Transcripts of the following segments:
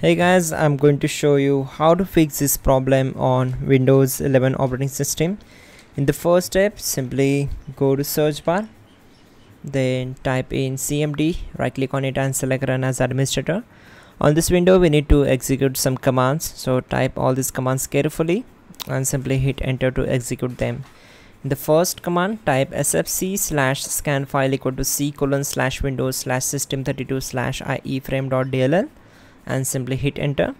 Hey guys, I'm going to show you how to fix this problem on Windows 11 operating system. In the first step, simply go to search bar, then type in CMD, right click on it and select run as administrator. On this window, we need to execute some commands. So type all these commands carefully and simply hit enter to execute them. In the first command, type sfc slash scan file equal to c colon slash windows slash system32 slash iframe.dll and simply hit enter.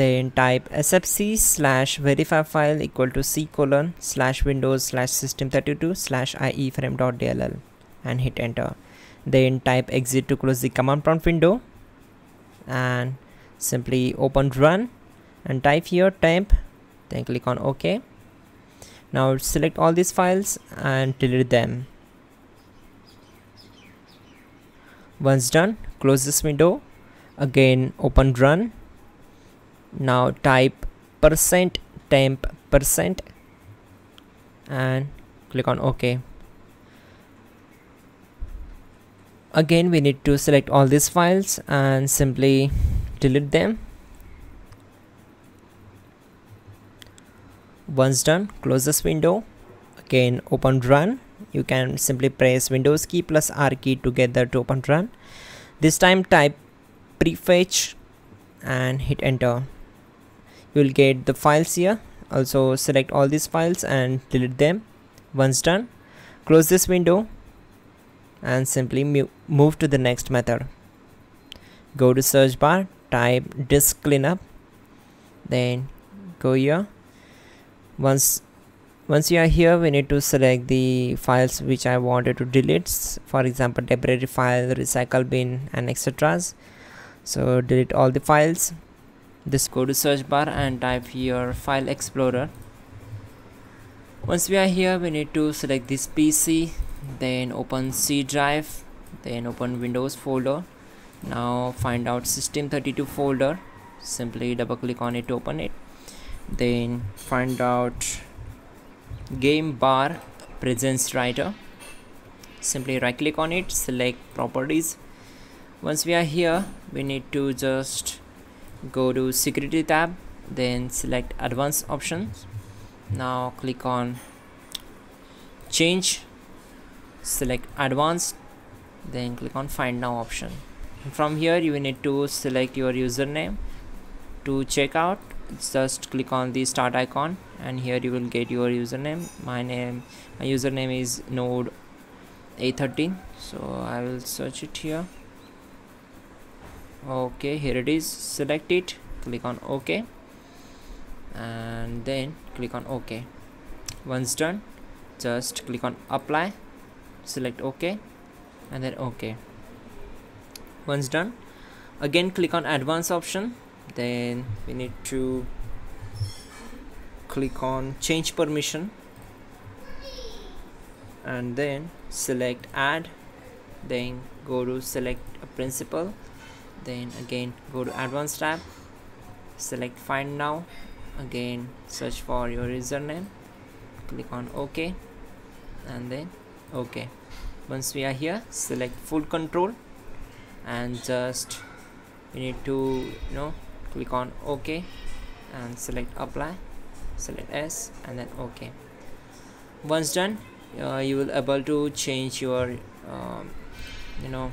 Then type sfc slash verify file equal to c colon slash windows slash system32 slash iframe.dll and hit enter. Then type exit to close the command prompt window and simply open run and type here temp then click on ok. Now select all these files and delete them. Once done close this window again open run. Now type percent temp percent. And click on ok. Again we need to select all these files and simply delete them. Once done close this window. Again open run. You can simply press windows key plus r key together to open run. This time type prefetch and hit enter. You will get the files here. Also select all these files and delete them. Once done close this window and simply move to the next method. Go to search bar type disk cleanup then go here. Once once you are here we need to select the files which I wanted to delete. For example temporary file recycle bin and etc so delete all the files. Just go to search bar and type here file explorer. Once we are here we need to select this pc then open c drive then open windows folder. Now find out system32 folder. Simply double click on it to open it. Then find out game bar presence writer. Simply right click on it select properties once we are here we need to just go to security tab then select advanced options. Now click on change select advanced then click on find now option. From here you need to select your username. To check out just click on the start icon and here you will get your username. My name my username is node a13 so i will search it here okay here it is. Select it. Click on ok. And then click on ok. Once done just click on apply. Select ok. And then ok. Once done again click on advanced option. Then we need to click on change permission. And then select add. Then go to select a principal then again go to advanced tab select find now again search for your username click on ok and then ok. Once we are here select full control and just we need to you know click on ok and select apply select s and then ok. Once done uh, you will able to change your um, you know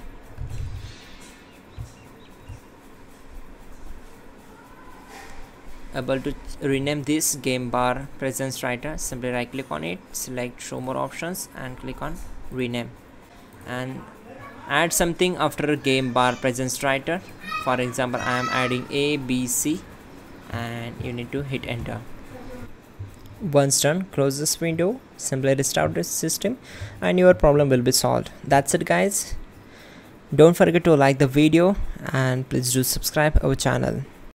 able to rename this game bar presence writer simply right click on it select show more options and click on rename. And add something after game bar presence writer. For example i am adding a b c and you need to hit enter. Once done close this window simply restart the system and your problem will be solved. That's it guys. Don't forget to like the video and please do subscribe our channel